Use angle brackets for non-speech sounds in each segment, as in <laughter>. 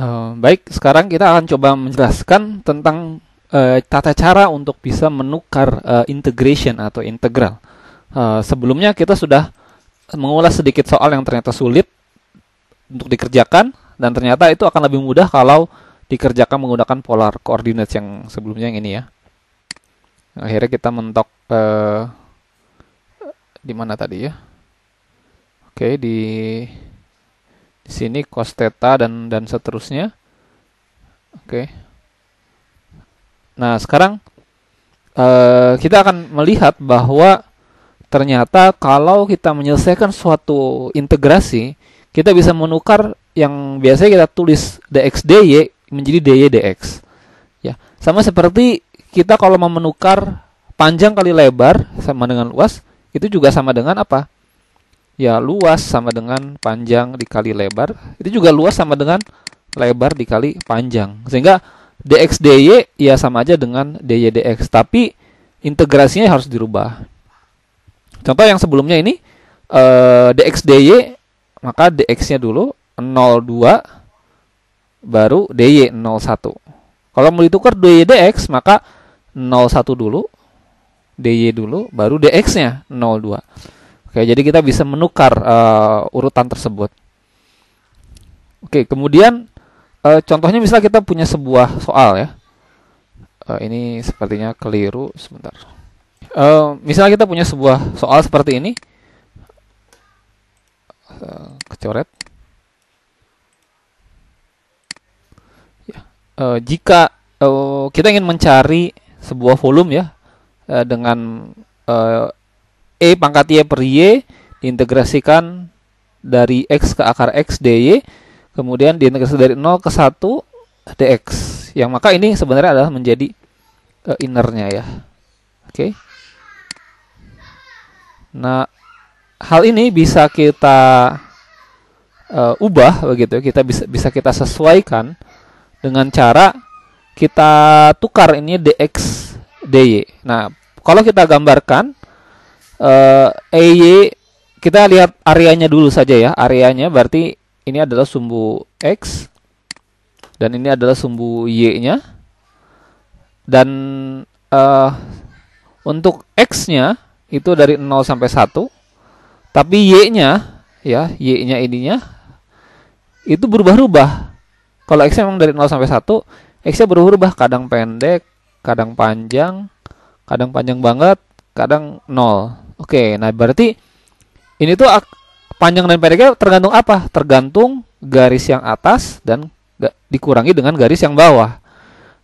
Uh, baik, sekarang kita akan coba menjelaskan tentang uh, tata cara untuk bisa menukar uh, integration atau integral. Uh, sebelumnya kita sudah mengulas sedikit soal yang ternyata sulit untuk dikerjakan dan ternyata itu akan lebih mudah kalau dikerjakan menggunakan polar coordinates yang sebelumnya yang ini ya. Akhirnya kita mentok uh, di mana tadi ya? Oke, di di sini cos theta dan dan seterusnya. Oke. Nah, sekarang uh, kita akan melihat bahwa ternyata kalau kita menyelesaikan suatu integrasi, kita bisa menukar yang biasanya kita tulis dx dy menjadi dy dx. Ya, sama seperti kita kalau mau menukar panjang kali lebar sama dengan luas, itu juga sama dengan apa? Ya luas sama dengan panjang dikali lebar. Itu juga luas sama dengan lebar dikali panjang. Sehingga dx dy ya sama aja dengan dy dx tapi integrasinya harus dirubah. Contoh yang sebelumnya ini eh, dx dy maka dx nya dulu 02 baru dy 01 kalau mau ditukar dy dx maka 01 dulu dy dulu baru dx nya 02 Oke, jadi kita bisa menukar uh, urutan tersebut. Oke, kemudian uh, contohnya misalnya kita punya sebuah soal ya. Uh, ini sepertinya keliru sebentar. Uh, misalnya kita punya sebuah soal seperti ini. Uh, kecoret. Uh, jika uh, kita ingin mencari sebuah volume ya uh, dengan E pangkat Y per Y diintegrasikan dari X ke akar X dy kemudian diintegrasi dari 0 ke 1 dx yang maka ini sebenarnya adalah menjadi uh, innernya ya. Oke. Okay. nah hal ini bisa kita uh, ubah begitu kita bisa bisa kita sesuaikan dengan cara kita tukar ini dx dy nah kalau kita gambarkan uh, eh, EY kita lihat areanya dulu saja ya. Areanya berarti ini adalah sumbu X dan ini adalah sumbu Y-nya. Dan uh, untuk X-nya itu dari 0 sampai 1. Tapi Y-nya ya, Y-nya ininya itu berubah-ubah. Kalau X memang dari 0 sampai 1, X-nya berubah-ubah, kadang pendek, kadang panjang, kadang panjang banget, kadang 0. Oke, nah berarti ini tuh panjang dan pendeknya tergantung apa? Tergantung garis yang atas dan dikurangi dengan garis yang bawah.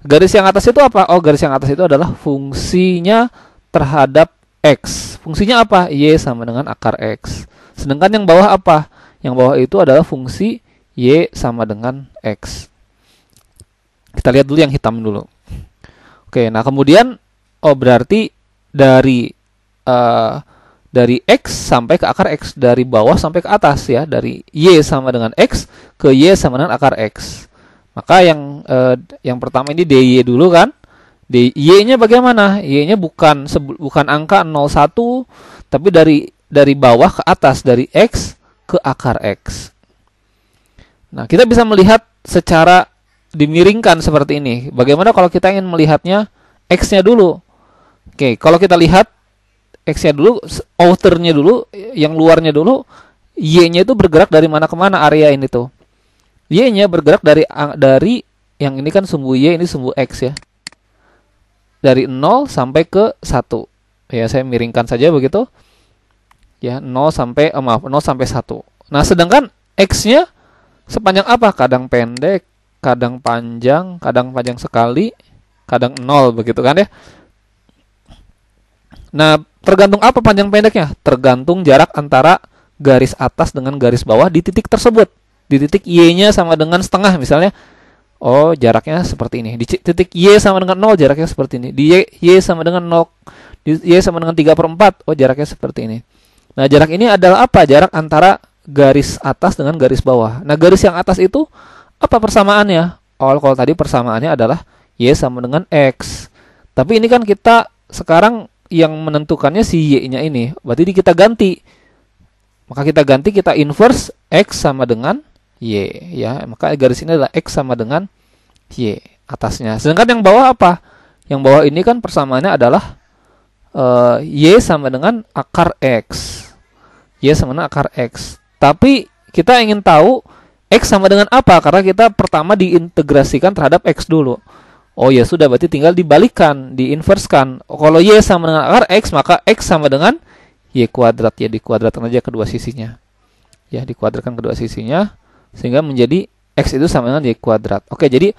Garis yang atas itu apa? Oh, garis yang atas itu adalah fungsinya terhadap x. Fungsinya apa? y sama dengan akar x. Sedangkan yang bawah apa? Yang bawah itu adalah fungsi y sama dengan x. Kita lihat dulu yang hitam dulu. Oke, nah kemudian oh berarti dari uh, dari x sampai ke akar x dari bawah sampai ke atas ya dari y sama dengan x ke y sama dengan akar x. Maka yang uh, yang pertama ini dy dulu kan? Dy nya bagaimana? Y nya bukan bukan angka 01 tapi dari dari bawah ke atas dari x ke akar x. Nah kita bisa melihat secara dimiringkan seperti ini. Bagaimana kalau kita ingin melihatnya x nya dulu? Oke kalau kita lihat X-nya dulu, outernya dulu, yang luarnya dulu, Y-nya itu bergerak dari mana ke mana area ini tuh. Y-nya bergerak dari dari yang ini kan sumbu Y, ini sumbu X ya. Dari 0 sampai ke 1. Ya, saya miringkan saja begitu. Ya, 0 sampai oh maaf, 0 sampai 1. Nah, sedangkan X-nya sepanjang apa? Kadang pendek, kadang panjang, kadang panjang sekali, kadang 0 begitu kan ya. Nah, tergantung apa panjang pendeknya? Tergantung jarak antara garis atas dengan garis bawah di titik tersebut. Di titik Y-nya sama dengan setengah misalnya. Oh, jaraknya seperti ini. Di titik Y sama dengan 0 jaraknya seperti ini. Di Y, y sama dengan 0. Di Y sama dengan 3 per 4. Oh, jaraknya seperti ini. Nah, jarak ini adalah apa? Jarak antara garis atas dengan garis bawah. Nah, garis yang atas itu apa persamaannya? Oh, kalau tadi persamaannya adalah Y sama dengan X. Tapi ini kan kita sekarang yang menentukannya si y-nya ini. Berarti kita ganti. Maka kita ganti kita inverse x sama dengan Y ya. Maka garis ini adalah X sama dengan Y atasnya. Sedangkan yang bawah apa? Yang bawah ini kan persamaannya adalah uh, Y sama dengan akar X. Y sama dengan akar X. Tapi kita ingin tahu X sama dengan apa? Karena kita pertama diintegrasikan terhadap X dulu. Oh ya sudah berarti tinggal dibalikan, diinverskan. Kalau Y sama dengan akar X, maka X sama dengan Y kuadrat. Ya dikuadratkan aja kedua sisinya. Ya dikuadratkan kedua sisinya. Sehingga menjadi X itu sama dengan Y kuadrat. Oke jadi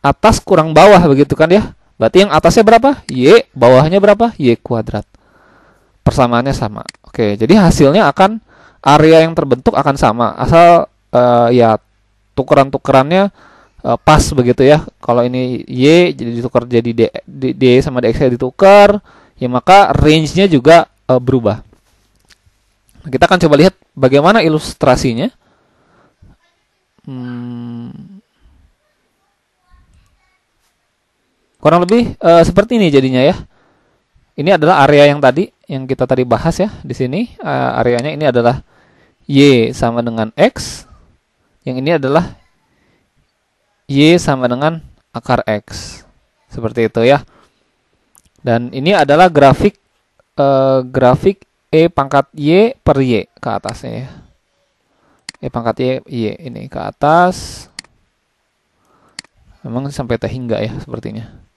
atas kurang bawah begitu kan ya. Berarti yang atasnya berapa? Y, bawahnya berapa? Y kuadrat. Persamaannya sama. Oke, jadi hasilnya akan area yang terbentuk akan sama asal uh, ya tukeran-tukerannya uh, pas begitu ya. Kalau ini Y jadi ditukar jadi D, D, D sama DX ditukar, ya maka range-nya juga uh, berubah. Kita akan coba lihat bagaimana ilustrasinya. Hmm, kurang lebih uh, seperti ini jadinya ya. Ini adalah area yang tadi yang kita tadi bahas ya di sini uh, areanya ini adalah y sama dengan x. Yang ini adalah y sama dengan akar x. Seperti itu ya. Dan ini adalah grafik uh, grafik e pangkat y per y ke atasnya ya. E pangkat y y ini ke atas. Memang sampai terhingga ya sepertinya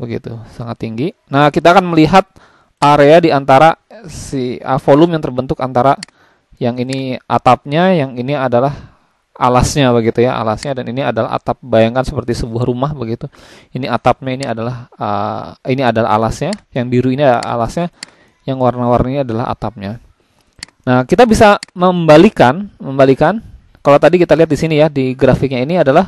begitu sangat tinggi. Nah kita akan melihat area di antara si uh, volume yang terbentuk antara yang ini atapnya, yang ini adalah alasnya begitu ya alasnya. Dan ini adalah atap bayangkan seperti sebuah rumah begitu. Ini atapnya ini adalah uh, ini adalah alasnya. Yang biru ini adalah alasnya. Yang warna-warni adalah atapnya. Nah kita bisa membalikan membalikan. Kalau tadi kita lihat di sini ya di grafiknya ini adalah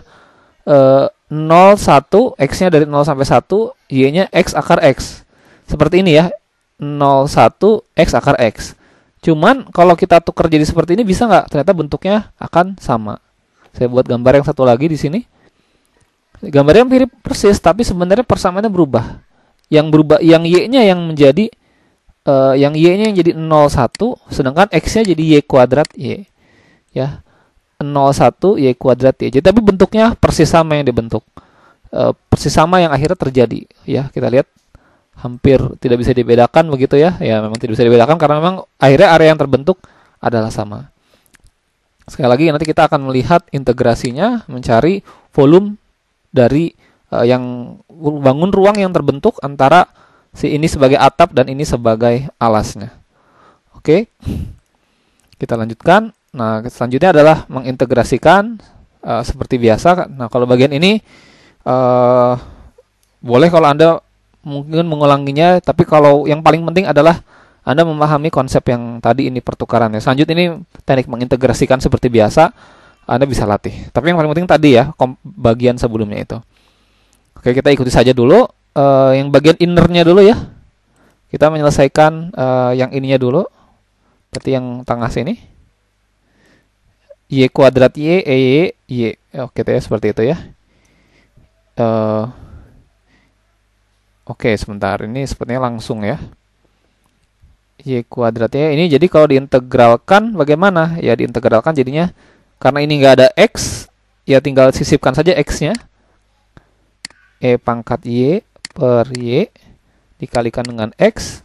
uh, 0 1 x-nya dari 0 sampai 1 y-nya x akar x. Seperti ini ya 0 1 x akar x cuman kalau kita tukar jadi seperti ini bisa nggak ternyata bentuknya akan sama saya buat gambar yang satu lagi di sini gambarnya mirip persis tapi sebenarnya persamaannya berubah yang berubah yang y-nya yang menjadi uh, yang y-nya yang jadi 0 1 sedangkan x-nya jadi y kuadrat y ya 01 y kuadrat y. Jadi tapi bentuknya persis sama yang dibentuk. E, persis sama yang akhirnya terjadi ya. Kita lihat hampir tidak bisa dibedakan begitu ya. Ya memang tidak bisa dibedakan karena memang akhirnya area yang terbentuk adalah sama. Sekali lagi nanti kita akan melihat integrasinya mencari volume dari e, yang bangun ruang yang terbentuk antara si ini sebagai atap dan ini sebagai alasnya. Oke. Kita lanjutkan. Nah, selanjutnya adalah mengintegrasikan uh, seperti biasa. Nah, kalau bagian ini uh, boleh kalau Anda mungkin mengulanginya, tapi kalau yang paling penting adalah Anda memahami konsep yang tadi ini pertukarannya. Selanjutnya ini teknik mengintegrasikan seperti biasa, Anda bisa latih. Tapi yang paling penting tadi ya, bagian sebelumnya itu. Oke, kita ikuti saja dulu uh, yang bagian innernya dulu ya. Kita menyelesaikan uh, yang ininya dulu. Seperti yang tengah sini y kuadrat y e y y oke ya seperti itu ya uh, oke sebentar. Ini sepertinya langsung ya. Y kuadrat y ini jadi kalau diintegralkan bagaimana? Ya diintegralkan jadinya karena ini enggak ada x ya tinggal sisipkan saja x nya e pangkat y per y dikalikan dengan x.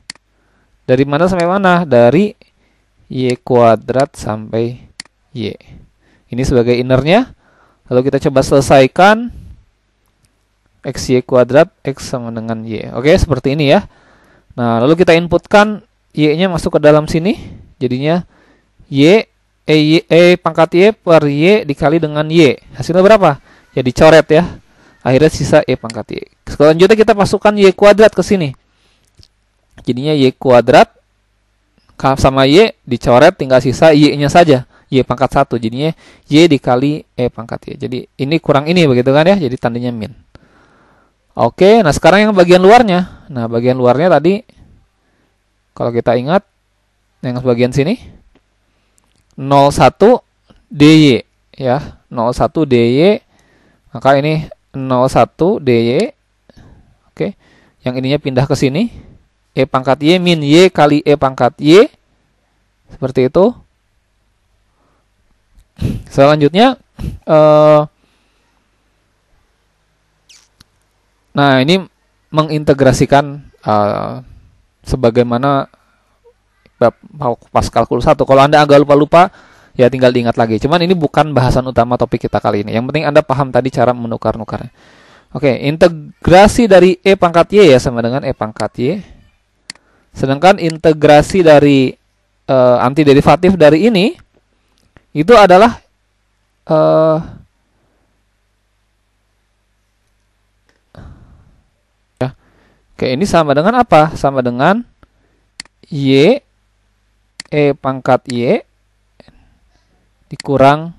Dari mana sampai mana? Dari y kuadrat sampai Y. Ini sebagai innernya. Lalu kita coba selesaikan XY kuadrat X sama dengan Y. Oke, seperti ini ya. Nah, lalu kita inputkan Y-nya masuk ke dalam sini. Jadinya Y, E, y, e pangkat Y per Y dikali dengan Y. Hasilnya berapa? Ya dicoret ya. Akhirnya sisa E pangkat Y. Selanjutnya kita masukkan Y kuadrat ke sini. Jadinya Y kuadrat sama Y dicoret tinggal sisa Y-nya saja y pangkat 1 jadinya y dikali e pangkat y. Jadi ini kurang ini begitu kan ya. Jadi tandanya min. Oke, nah sekarang yang bagian luarnya. Nah, bagian luarnya tadi kalau kita ingat yang bagian sini 01 dy ya. 01 dy maka ini 01 dy. Oke. Yang ininya pindah ke sini. E pangkat y min y kali e pangkat y. Seperti itu. Selanjutnya uh, Nah, ini mengintegrasikan uh, sebagaimana pas kalkulus satu. Kalau Anda agak lupa-lupa, ya tinggal diingat lagi. Cuman ini bukan bahasan utama topik kita kali ini. Yang penting Anda paham tadi cara menukar-nukarnya. Oke, integrasi dari E pangkat Y ya sama dengan E pangkat Y. Sedangkan integrasi dari uh, antiderivatif dari ini itu adalah uh, ya. Oke, ini sama dengan apa? Sama dengan Y E pangkat Y dikurang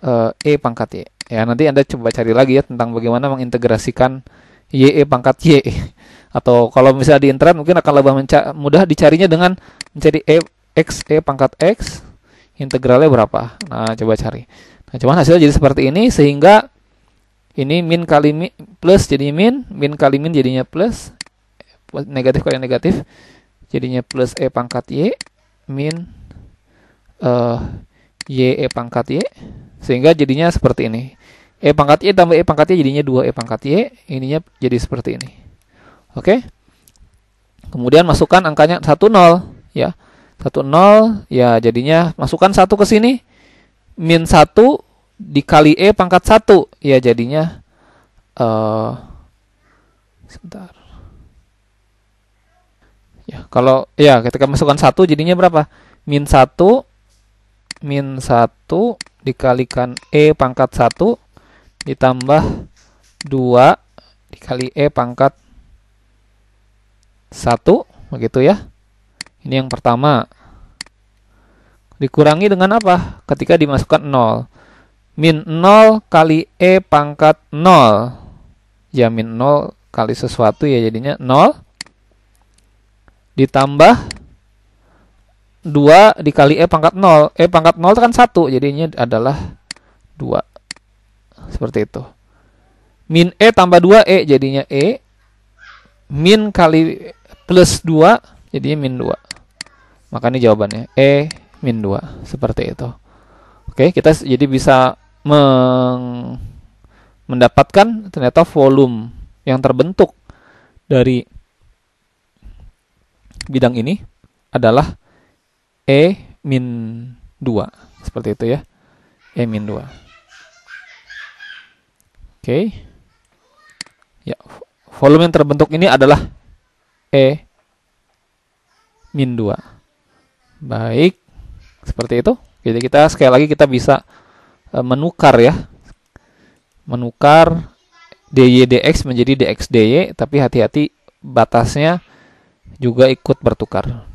uh, E pangkat Y. Ya, nanti Anda coba cari lagi ya tentang bagaimana mengintegrasikan YE pangkat Y. <laughs> Atau kalau misalnya di internet mungkin akan lebih mudah dicarinya dengan mencari E X E pangkat X integralnya berapa. Nah, coba cari. Nah, cuman hasilnya jadi seperti ini sehingga ini min kali min plus jadi min, min kali min jadinya plus negatif kali negatif jadinya plus E pangkat Y min uh, Y E pangkat Y sehingga jadinya seperti ini. E pangkat Y tambah E pangkat Y jadinya 2 E pangkat Y, ininya jadi seperti ini. Oke. Kemudian masukkan angkanya 1 0 ya. 1 0 ya jadinya masukkan 1 ke sini min 1 dikali E pangkat 1 ya jadinya uh, sebentar. Ya, kalau ya ketika masukkan 1 jadinya berapa? Min 1 min 1 dikalikan E pangkat 1 ditambah 2 dikali E pangkat 1 begitu ya. Ini yang pertama. Dikurangi dengan apa? Ketika dimasukkan 0. Min 0 kali E pangkat 0. Ya min 0 kali sesuatu ya jadinya 0 ditambah 2 dikali E pangkat 0. E pangkat 0 itu kan 1, jadinya adalah 2. Seperti itu. Min E tambah 2E jadinya E. Min kali plus 2 jadinya min 2. Maka ini jawabannya E min 2. Seperti itu. Oke, kita jadi bisa meng mendapatkan ternyata volume yang terbentuk dari bidang ini adalah E min 2. Seperti itu ya. E min 2. Oke. Ya, volume yang terbentuk ini adalah E min 2. Baik. Seperti itu. Jadi kita sekali lagi kita bisa menukar ya. Menukar dy dx menjadi dx dy, tapi hati-hati batasnya juga ikut bertukar.